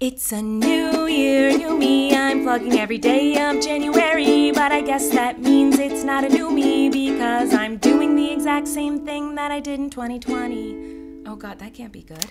It's a new year, new me. I'm vlogging every day of January, but I guess that means it's not a new me because I'm doing the exact same thing that I did in 2020. Oh god, that can't be good.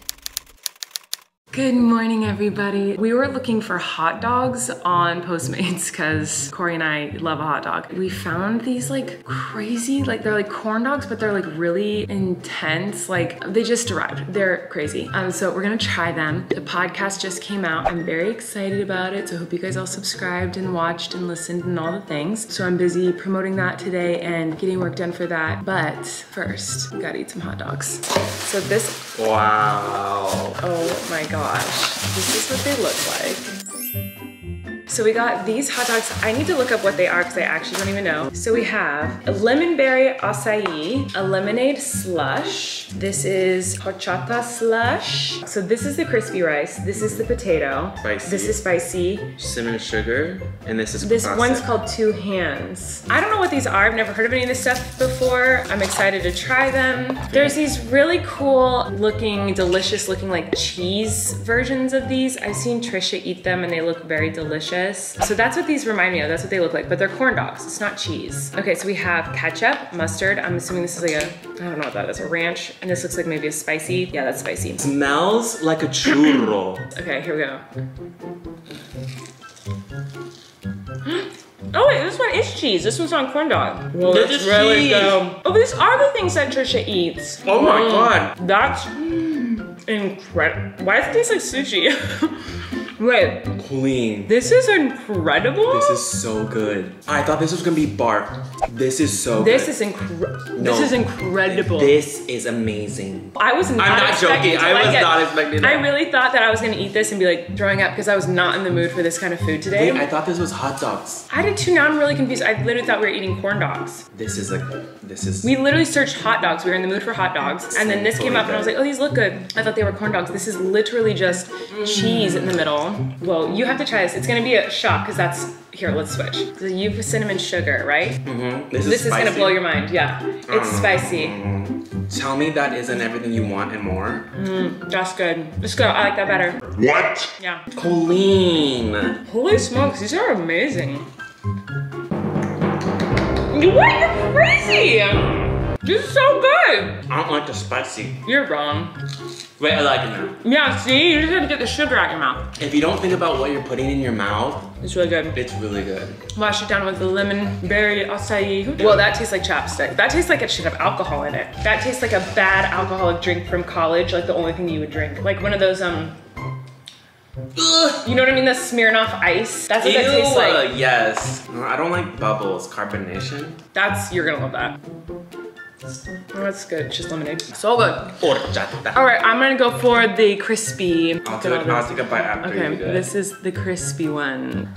Good morning, everybody. We were looking for hot dogs on Postmates because Kory and I love a hot dog. We found these like crazy, like they're like corn dogs, but they're like really intense. Like they just arrived. They're crazy. Um, so we're gonna try them. The podcast just came out. I'm very excited about it. So I hope you guys all subscribed and watched and listened and all the things. So I'm busy promoting that today and getting work done for that. But first, we gotta eat some hot dogs. So this, Wow. oh my gosh, this is what they look like. So we got these hot dogs. I need to look up what they are because I actually don't even know. So we have a lemon berry acai, a lemonade slush. This is horchata slush. So this is the crispy rice. This is the potato. Spicy. This is spicy. Cinnamon sugar, and this is This classic. one's called Two Hands. I don't know what these are. I've never heard of any of this stuff before. I'm excited to try them. There's these really cool looking, delicious looking like cheese versions of these. I've seen Trisha eat them and they look very delicious. So that's what these remind me of. That's what they look like, but they're corn dogs. It's not cheese. Okay, so we have ketchup, mustard. I'm assuming this is like a, I don't know what that is, a ranch. And this looks like maybe a spicy. Yeah, that's spicy. Smells like a churro. Okay, here we go. Oh wait, this one is cheese. This one's on corn dog. Well, This is really cheese. go. Oh, these are the things that Trisha eats. Oh my Mm, God. That's incredible. Why does it taste like sushi? wait, Clean. this is incredible. This is so good. I thought this was gonna be bark. This is so This good. is incredible. No. This is incredible. This is amazing. I was not, I'm not joking. I like was it. not expecting that. I really thought that I was gonna eat this and be like throwing up because I was not in the mood for this kind of food today. Wait, I thought this was hot dogs. I did too. Now I'm really confused. I literally thought we were eating corn dogs. This is like, this is. We literally searched hot dogs. We were in the mood for hot dogs. And then this came up and I was like, oh, these look good. I thought they were corn dogs. This is literally just cheese in the middle. Well, you have to try this. It's gonna be a shock because that's, here, let's switch. So you have cinnamon sugar, right? Mhm. This is This is gonna blow your mind, yeah. It's spicy. Tell me that isn't everything you want and more. That's good. Let's go. I like that better. What? Yeah. Clean. Holy smokes, these are amazing. What? You're crazy! This is so good! I don't like the spicy. You're wrong. Wait, I like it now. Yeah, see? You're just have to get the sugar out your mouth. If you don't think about what you're putting in your mouth, It's really good. it's really good. Wash it down with the lemon berry acai. Well, that tastes like chapstick. That tastes like it should have alcohol in it. That tastes like a bad alcoholic drink from college, like the only thing you would drink. Like one of those, um, Ugh. you know what I mean? The Smirnoff ice. That's what that tastes Ew, like. yes. No, I don't like bubbles, carbonation. That's, you're gonna love that. Oh, that's good, just lemonade. So good. Horchata. All right, I'm gonna go for the crispy. I'll, Look do at it, all I'll take a bite after Okay, you do this is the crispy one.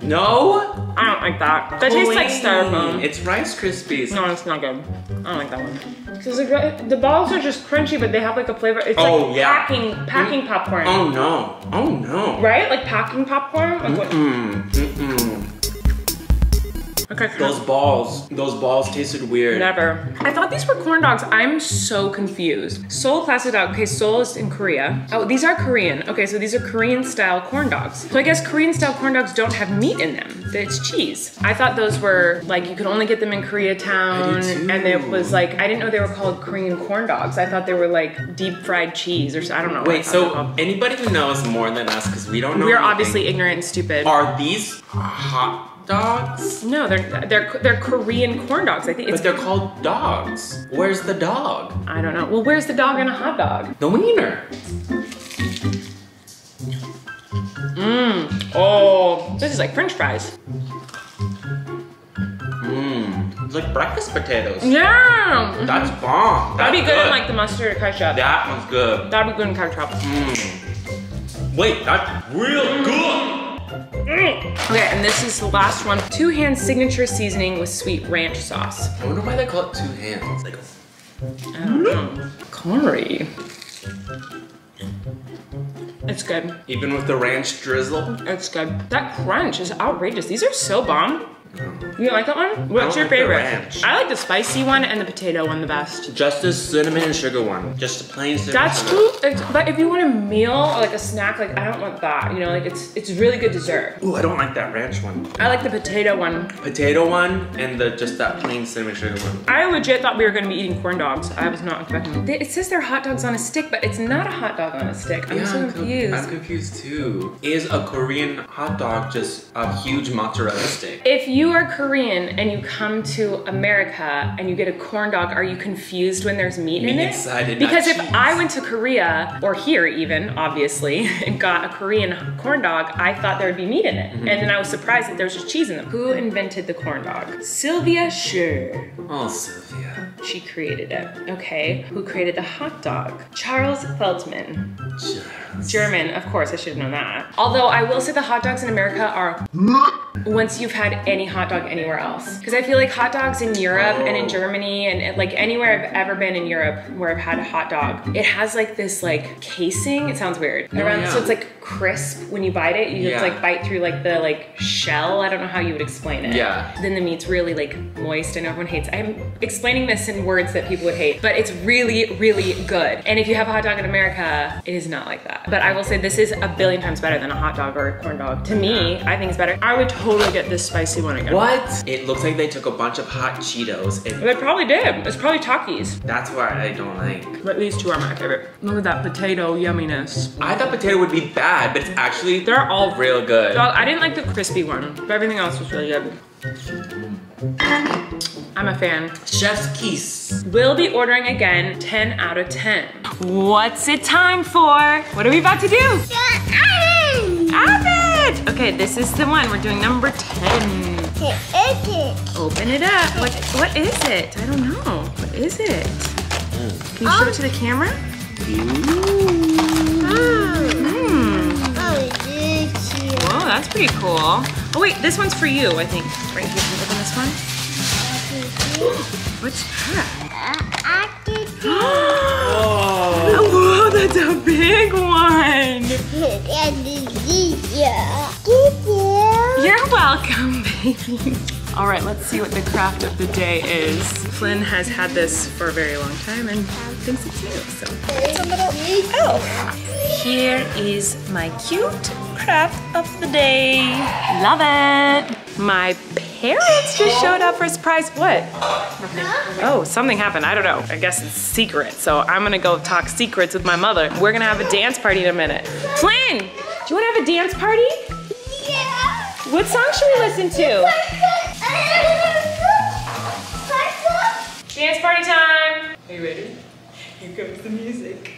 No? I don't like that. That tastes like Clean. styrofoam. It's Rice Krispies. No, it's not good. I don't like that one. Because the, the balls are just crunchy, but they have like a flavor. It's Oh, like yeah. packing packing popcorn. Oh no. Oh no. Right? Like packing popcorn? Like what? Mm, mm-mm. Okay, Those balls, those balls tasted weird. Never. I thought these were corn dogs. I'm so confused. Seoul classic dog. Okay, Seoul is in Korea. Oh, these are Korean. Okay, so these are Korean style corn dogs. So I guess Korean style corn dogs don't have meat in them. It's cheese. I thought those were like you could only get them in Koreatown, and it was like I didn't know they were called Korean corn dogs. I thought they were like deep fried cheese or so- I don't know. Wait, thought they were so anybody who knows more than us, because we don't know we're anything, obviously ignorant and stupid. Are these hot dogs? no, they're they're they're Korean corn dogs. I think it's. But they're called dogs. Where's the dog? I don't know. Well, where's the dog in a hot dog? The wiener. Mmm. Oh, this is like French fries. Mmm. It's like breakfast potatoes. Yeah. That's bomb. That'd be That's good, in like the mustard or ketchup. That one's good. That'd be good in ketchup. Mmm. Wait, that's real good. Mm. Okay, and this is the last one. Two hand signature seasoning with sweet ranch sauce. I wonder why they call it two hands. Like, I don't know. Kory. It's good. even with the ranch drizzle. It's good. That crunch is outrageous. These are so bomb. You don't like that one? What's your like favorite? I like the spicy one and the potato one the best. Just the cinnamon and sugar one. Just the plain cinnamon. That's sugar. too, but if you want a meal or like a snack, like I don't want that. You know, like it's it's really good dessert. Ooh, I don't like that ranch one. I like the potato one. Potato one and the just that plain cinnamon sugar one. I legit thought we were gonna be eating corn dogs. I was not expecting. It says they're hot dogs on a stick, but it's not a hot dog on a stick. I'm so I'm confused. I'm confused too. Is a Korean hot dog just a huge mozzarella stick? If you are Korean and you come to America and you get a corn dog, are you confused when there's meat in Meat it? inside it, Because if cheese. I went to Korea, or here even, obviously, and got a Korean corn dog, I thought there would be meat in it. Mm-hmm. And then I was surprised that there was just cheese in them. Who invented the corn dog? Sylvia Sure. Oh, Sylvia. She created it. Okay. Who created the hot dog? Charles Feltman. German, of course, I should have known that. Although I will say the hot dogs in America are once you've had any hot dog anywhere else. Because I feel like hot dogs in Europe and in Germany and like anywhere I've ever been in Europe where I've had a hot dog, it has like this like casing. It sounds weird. Oh, Around, yeah. So it's like crisp when you bite it. You Yeah. just like bite through like the like shell. I don't know how you would explain it. Yeah. Then the meat's really like moist and everyone hates. I'm explaining this in words that people would hate, but it's really, really good. And if you have a hot dog in America, it is not like that. But I will say this is a billion times better than a hot dog or a corn dog. To me, I think it's better. I would totally get this spicy one again. What? It looks like they took a bunch of hot Cheetos and They probably did. It's probably Takis. that's why I don't like. But these two are my favorite. Look at that potato yumminess. I thought potato would be bad, but it's actually They're all real good. Well, I didn't like the crispy one, but everything else was really good. I'm a fan. Chef's kiss. We'll be ordering again 10 out of 10. What's it time for? What are we about to do? Avid! Okay, this is the one. We're doing number 10. Open it up. What what is it? I don't know. What is it? Can you show it to the camera? Mm. Oh, that's pretty cool. Oh wait, this one's for you, I think. Right, you can open this one. What's that? Whoa, that's a big one. You're welcome, baby. All right, let's see what the craft of the day is. Flynn has had this for a very long time and thinks it's new, so. it's a little elf. Here is my cute craft of the day. Love it. My parents just showed up for a surprise. What? Oh, something happened. I don't know. I guess it's secret. So I'm gonna go talk secrets with my mother. We're gonna have a dance party in a minute. Flynn, do you wanna have a dance party? Yeah. What song should we listen to? Dance party time. Are you ready? Here comes the music.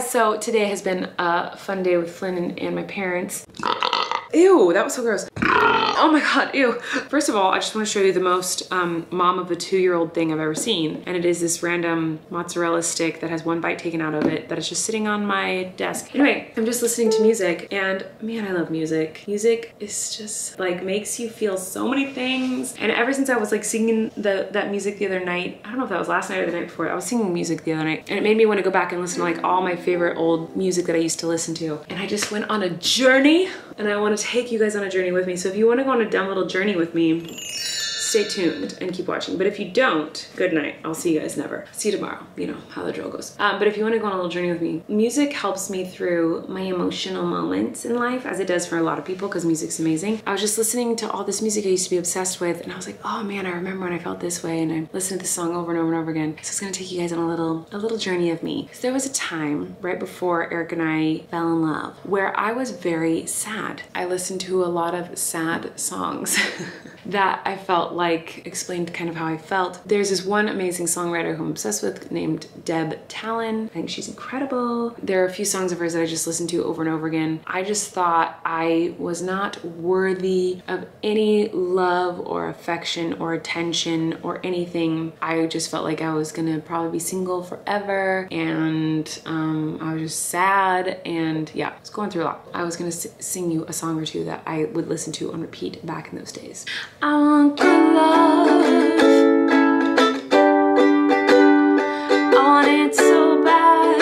Guys, so today has been a fun day with Flynn and, and my parents. Ew, that was so gross. Oh my god, ew. First of all, I just want to show you the most um, mom of a two-year-old thing I've ever seen. And it is this random mozzarella stick that has one bite taken out of it that is just sitting on my desk. Anyway, I'm just listening to music and man, I love music. Music is just like makes you feel so many things. And ever since I was like singing the that music the other night, I don't know if that was last night or the night before, I was singing music the other night and it made me want to go back and listen to like all my favorite old music that I used to listen to. And I just went on a journey and I want to take you guys on a journey with me. So if you on a dumb little journey with me, stay tuned and keep watching. But if you don't, good night. I'll see you guys never. See you tomorrow. You know how the drill goes. Um, but if you want to go on a little journey with me, music helps me through my emotional moments in life, as it does for a lot of people, because music's amazing. I was just listening to all this music I used to be obsessed with, and I was like, oh man, I remember when I felt this way, and I listened to this song over and over and over again. So it's gonna take you guys on a little, a little journey of me. So there was a time right before Erik and I fell in love where I was very sad. I listened to a lot of sad songs that I felt like explained kind of how I felt. There's this one amazing songwriter who I'm obsessed with named Deb Talan. I think she's incredible. There are a few songs of hers that I just listened to over and over again. I just thought I was not worthy of any love or affection or attention or anything. I just felt like I was gonna probably be single forever and um, I was just sad and yeah, I was going through a lot. I was gonna sing you a song or two that I would listen to on repeat back in those days. I want good love. I want it so bad.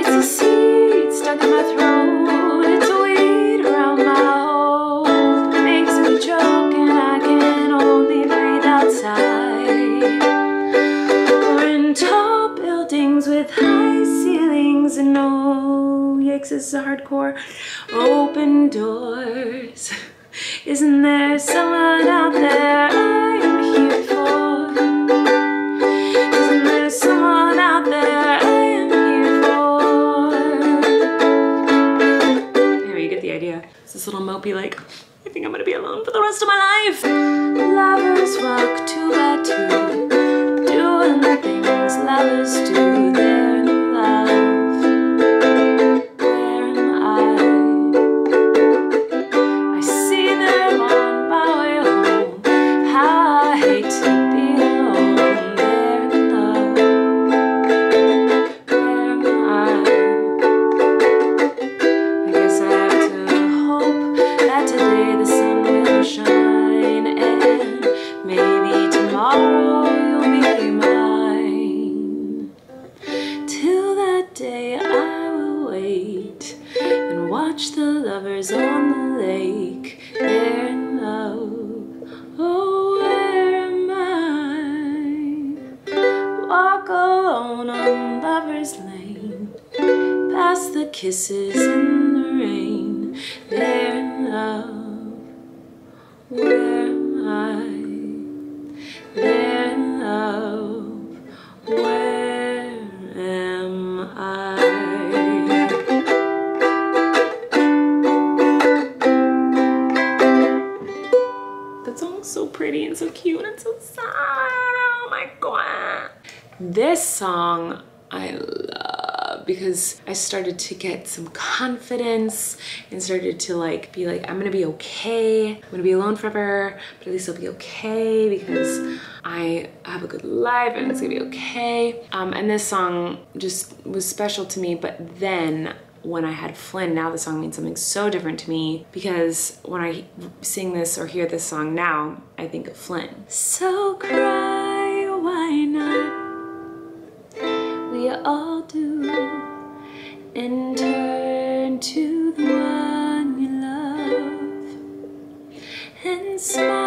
It's a seed stuck in my throat. It's a weed around my hole. Makes me choke and I can only breathe outside. We're in tall buildings with high ceilings and no this is hardcore. Open doors. Isn't there someone out there I'm here for? Isn't there someone out there I am here for? Anyway, you get the idea. It's this little mopey like, I think I'm gonna be alone for the rest of my life. Lovers walk two by two, doing the things lovers do. Watch the lovers on the lake. They're in love. Oh, where am I? Walk alone on Lover's Lane, past the kisses so pretty and so cute and so sad. Oh my god. This song I love because I started to get some confidence and started to like be like, I'm gonna be okay. I'm gonna be alone forever, but at least I'll be okay because I have a good life and it's gonna be okay. Um, and this song just was special to me, but then when I had Flynn, now the song means something so different to me because when I sing this or hear this song now, I think of Flynn. So cry, why not? We all do, and turn to the one you love, and smile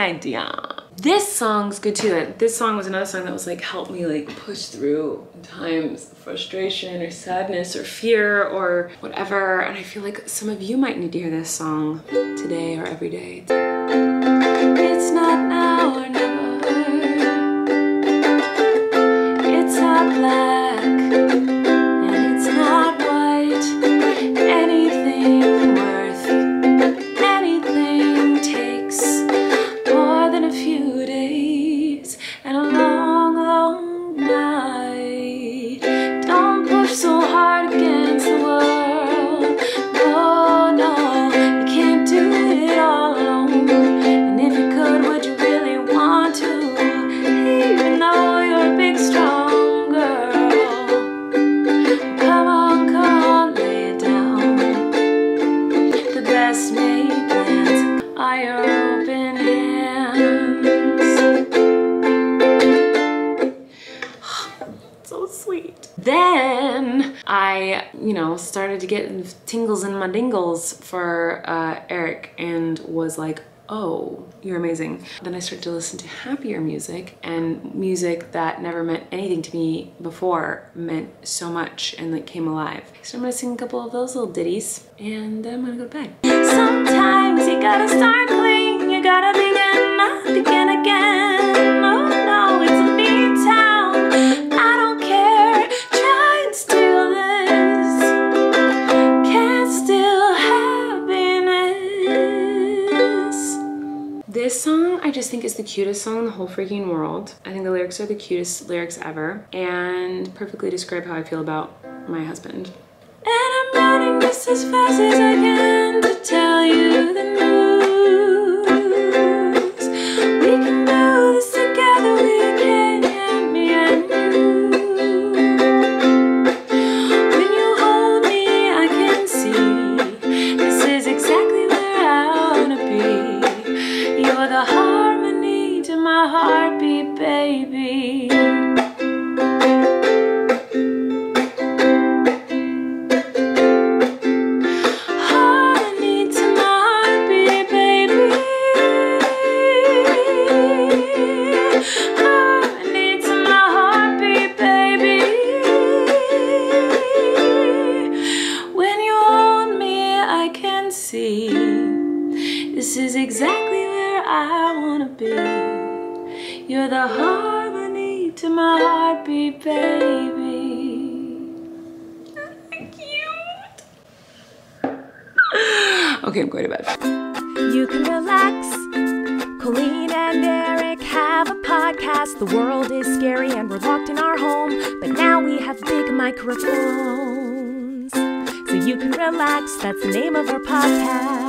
idea. This song's good too. This song was another song that was like helped me like push through times of frustration or sadness or fear or whatever. And I feel like some of you might need to hear this song today or every day. It's not You know, started to get tingles in my dingles for uh, Erik and was like, oh, you're amazing. Then I started to listen to happier music and music that never meant anything to me before meant so much and like came alive. So I'm gonna sing a couple of those little ditties and then I'm gonna go to bed. Sometimes you gotta start clean, you gotta begin, begin again. This song I just think is the cutest song in the whole freaking world. I think the lyrics are the cutest lyrics ever and perfectly describe how I feel about my husband. And I'm as fast as I can to tell you the news. You're the harmony to my heartbeat, baby. Cute. Okay, I'm going to bed. You can relax. Colleen and Erik have a podcast. The world is scary and we're locked in our home. But now we have big microphones. So you can relax. That's the name of our podcast.